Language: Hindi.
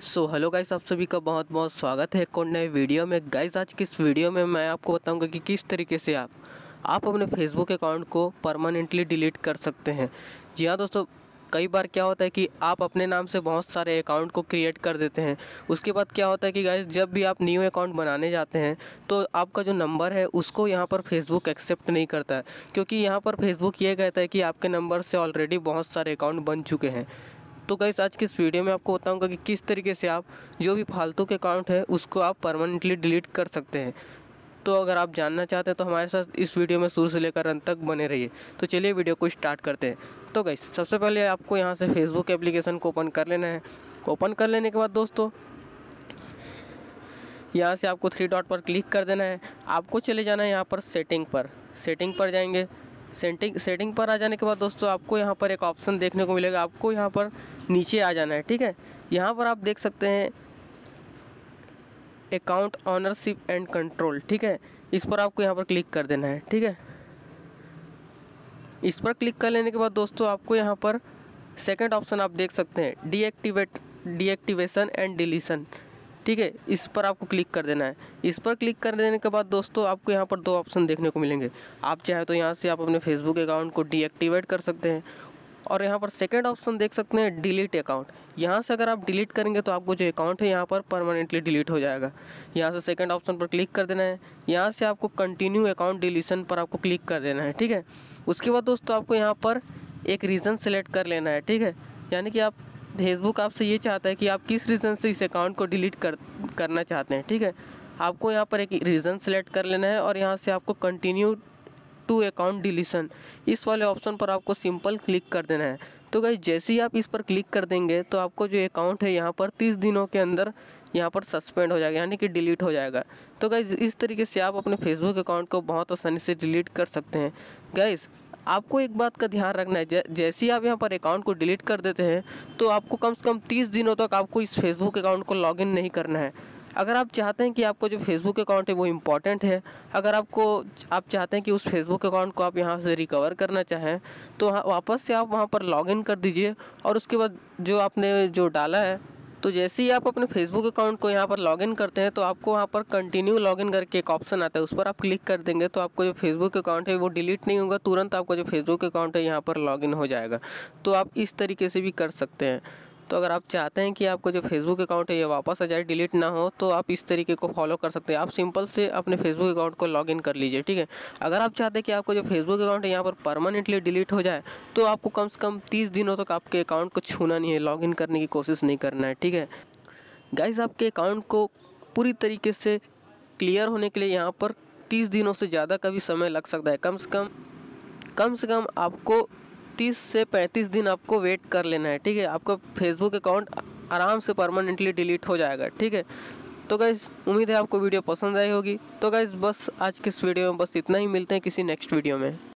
सो हेलो गाइस आप सभी का बहुत बहुत स्वागत है एक और नए वीडियो में। गाइस आज किस वीडियो में मैं आपको बताऊँगा कि किस तरीके से आप आप अपने फेसबुक अकाउंट को परमानेंटली डिलीट कर सकते हैं। जी हाँ दोस्तों, कई बार क्या होता है कि आप अपने नाम से बहुत सारे अकाउंट को क्रिएट कर देते हैं। उसके बाद क्या होता है कि गाइस जब भी आप न्यू अकाउंट बनाने जाते हैं तो आपका जो नंबर है, उसको यहाँ पर फेसबुक एक्सेप्ट नहीं करता है। क्योंकि यहाँ पर फेसबुक ये कहता है कि आपके नंबर से ऑलरेडी बहुत सारे अकाउंट बन चुके हैं। तो गाइस आज की इस वीडियो में आपको बताऊँगा कि किस तरीके से आप जो भी फालतू के अकाउंट है, उसको आप परमानेंटली डिलीट कर सकते हैं। तो अगर आप जानना चाहते हैं तो हमारे साथ इस वीडियो में शुरू से लेकर अंत तक बने रहिए। तो चलिए वीडियो को स्टार्ट करते हैं। तो गाइस सबसे पहले आपको यहाँ से फेसबुक एप्लीकेशन को ओपन कर लेना है। ओपन कर लेने के बाद दोस्तों, यहाँ से आपको थ्री डॉट पर क्लिक कर देना है। आपको चले जाना है यहाँ पर सेटिंग पर। सेटिंग पर जाएँगे। सेटिंग सेटिंग पर आ जाने के बाद दोस्तों आपको यहाँ पर एक ऑप्शन देखने को मिलेगा। आपको यहाँ पर नीचे आ जाना है, ठीक है? यहाँ पर आप देख सकते हैं अकाउंट ऑनरशिप एंड कंट्रोल ठीक है? इस पर आपको यहाँ पर क्लिक कर देना है, ठीक है? इस पर क्लिक कर लेने के बाद दोस्तों आपको यहाँ पर सेकंड ऑप्शन आप देख सकते हैं डीएक्टिवेट डीएक्टिवेशन एंड डिलीशन ठीक है, इस पर आपको क्लिक कर देना है। इस पर क्लिक कर देने के बाद दोस्तों आपको यहाँ पर दो ऑप्शन देखने को मिलेंगे। आप चाहे तो यहाँ से आप अपने फेसबुक अकाउंट को डीएक्टिवेट कर सकते हैं और यहाँ पर सेकेंड ऑप्शन देख सकते हैं डिलीट अकाउंट यहाँ से अगर आप डिलीट करेंगे तो आपको जो अकाउंट है यहाँ पर परमानेंटली डिलीट हो जाएगा। यहाँ से सेकेंड ऑप्शन पर क्लिक कर देना है। यहाँ से आपको कंटिन्यू अकाउंट डिलीशन पर आपको क्लिक कर देना है, ठीक है? उसके बाद दोस्तों आपको यहाँ पर एक रीज़न सेलेक्ट कर लेना है, ठीक है? यानी कि आप फेसबुक आपसे ये चाहता है कि आप किस रीज़न से इस अकाउंट को डिलीट कर, करना चाहते हैं, ठीक है? आपको यहाँ पर एक रीज़न सेलेक्ट कर लेना है और यहाँ से आपको कंटिन्यू टू अकाउंट डिलीशन इस वाले ऑप्शन पर आपको सिंपल क्लिक कर देना है। तो गाइज़ जैसे ही आप इस पर क्लिक कर देंगे तो आपको जो अकाउंट है यहाँ पर तीस दिनों के अंदर यहाँ पर सस्पेंड हो जाएगा, यानी कि डिलीट हो जाएगा। तो गाइज़ इस तरीके से आप अपने फेसबुक अकाउंट को बहुत आसानी से डिलीट कर सकते हैं। गाइज़ आपको एक बात का ध्यान रखना है जैसे ही आप यहाँ पर अकाउंट को डिलीट कर देते हैं तो आपको कम से कम तीस दिनों तक आपको इस फेसबुक अकाउंट को लॉगिन नहीं करना है। अगर आप चाहते हैं कि आपको जो फेसबुक अकाउंट है वो इंपॉर्टेंट है, अगर आपको, आप चाहते हैं कि उस फेसबुक अकाउंट को आप यहाँ से रिकवर करना चाहें तो वापस से आप वहाँ पर लॉगिन कर दीजिए, और उसके बाद जो आपने जो डाला है तो जैसे ही आप अपने फेसबुक अकाउंट को यहाँ पर लॉगिन करते हैं तो आपको वहाँ पर कंटिन्यू लॉगिन करके एक ऑप्शन आता है, उस पर आप क्लिक कर देंगे तो आपको जो फेसबुक अकाउंट है वो डिलीट नहीं होगा, तुरंत आपका जो फेसबुक अकाउंट है यहाँ पर लॉगिन हो जाएगा। तो आप इस तरीके से भी कर सकते हैं। तो अगर आप चाहते हैं कि आपको जो फेसबुक अकाउंट है, ये वापस आ जाए डिलीट ना हो तो आप इस तरीके को फॉलो कर सकते हैं। आप सिंपल से अपने फेसबुक अकाउंट को लॉगिन कर लीजिए, ठीक है? अगर आप चाहते हैं कि आपको जो फेसबुक अकाउंट है, यहाँ पर परमानेंटली डिलीट हो जाए तो आपको कम से कम तीस दिनों तक आपके अकाउंट को छूना नहीं है लॉगिन करने की कोशिश नहीं करना है, ठीक है? गाइज़ आपके अकाउंट को पूरी तरीके से क्लियर होने के लिए यहाँ पर तीस दिनों से ज़्यादा का भी समय लग सकता है। कम से कम कम से कम आपको तीस से पैंतीस दिन आपको वेट कर लेना है, ठीक है? आपका फेसबुक अकाउंट आराम से परमानेंटली डिलीट हो जाएगा, ठीक है? तो गाइज़ उम्मीद है आपको वीडियो पसंद आई होगी। तो गाइज़ बस आज के इस वीडियो में बस इतना ही, मिलते हैं किसी नेक्स्ट वीडियो में।